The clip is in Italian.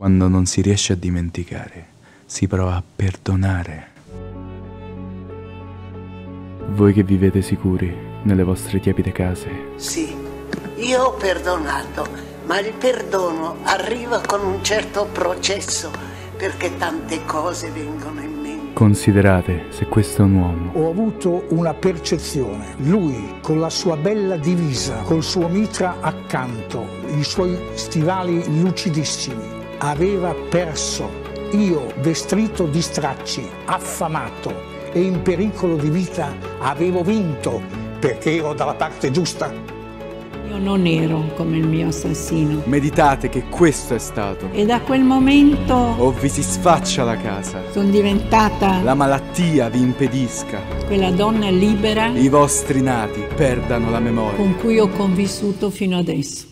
Quando non si riesce a dimenticare, si prova a perdonare. Voi che vivete sicuri nelle vostre tiepide case, Sì, io ho perdonato, ma il perdono arriva con un certo processo perché tante cose vengono in mente. considerate se questo è un uomo. Ho avuto una percezione. Lui, con la sua bella divisa, col suo mitra accanto, i suoi stivali lucidissimi, aveva perso. Io, vestito di stracci, affamato e in pericolo di vita, avevo vinto perché ero dalla parte giusta. Io non ero come il mio assassino. Meditate che questo è stato. E da quel momento O vi si sfaccia la casa. sono diventata La malattia vi impedisca. quella donna libera I vostri nati perdano la memoria. con cui ho convissuto fino adesso.